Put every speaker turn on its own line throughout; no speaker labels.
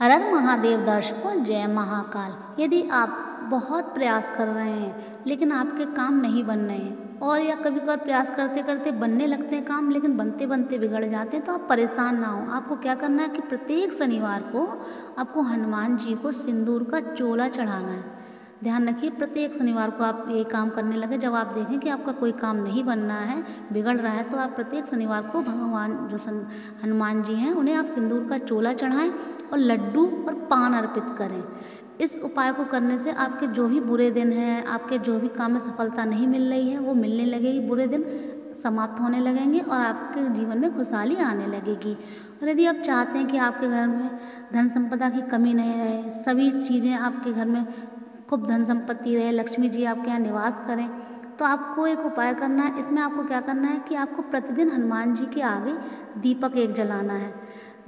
हर हर महादेव दर्शकों, जय महाकाल। यदि आप बहुत प्रयास कर रहे हैं, लेकिन आपके काम नहीं बन रहे हैं, और या कभी कभार प्रयास करते करते बनने लगते हैं काम, लेकिन बनते बनते बिगड़ जाते हैं तो आप परेशान ना हो। आपको क्या करना है कि प्रत्येक शनिवार को आपको हनुमान जी को सिंदूर का चोला चढ़ाना है। ध्यान रखिए, प्रत्येक शनिवार को आप ये काम करने लगे, जब आप देखें कि आपका कोई काम नहीं बन रहा है, बिगड़ रहा है तो आप प्रत्येक शनिवार को भगवान, जो हनुमान जी हैं, उन्हें आप सिंदूर का चोला चढ़ाएँ और लड्डू और पान अर्पित करें। इस उपाय को करने से आपके जो भी बुरे दिन हैं, आपके जो भी काम में सफलता नहीं मिल रही है, वो मिलने लगेगी, बुरे दिन समाप्त होने लगेंगे और आपके जीवन में खुशहाली आने लगेगी। और यदि आप चाहते हैं कि आपके घर में धन संपदा की कमी नहीं रहे, सभी चीज़ें आपके घर में खूब धन संपत्ति रहे, लक्ष्मी जी आपके यहाँ निवास करें। तो आपको एक उपाय करना है, इसमें आपको क्या करना है कि आपको प्रतिदिन हनुमान जी के आगे दीपक एक जलाना है।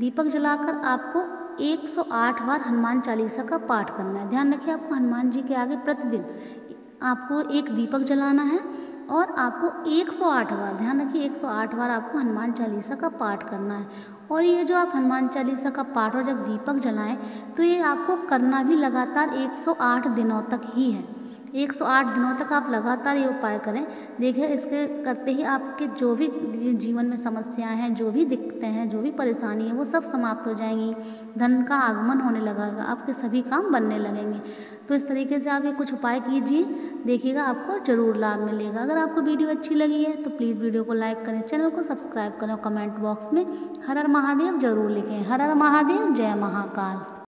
दीपक जलाकर आपको 108 बार हनुमान चालीसा का पाठ करना है। ध्यान रखिए, आपको हनुमान जी के आगे प्रतिदिन आपको एक दीपक जलाना है और आपको 108 बार, ध्यान रखिए 108 बार आपको हनुमान चालीसा का पाठ करना है। और ये जो आप हनुमान चालीसा का पाठ और जब दीपक जलाएँ तो ये आपको करना भी लगातार 108 दिनों तक ही है। 108 दिनों तक आप लगातार ये उपाय करें। देखिए, इसके करते ही आपके जो भी जीवन में समस्याएँ हैं, जो भी दिक्कतें हैं, जो भी परेशानी है, वो सब समाप्त हो जाएँगी। धन का आगमन होने लगेगा, आपके सभी काम बनने लगेंगे। तो इस तरीके से आप ये कुछ उपाय कीजिए, देखिएगा आपको ज़रूर लाभ मिलेगा। अगर आपको वीडियो अच्छी लगी है तो प्लीज़ वीडियो को लाइक करें, चैनल को सब्सक्राइब करें कमेंट बॉक्स में हर हर महादेव ज़रूर लिखें। हर हर महादेव, जय महाकाल।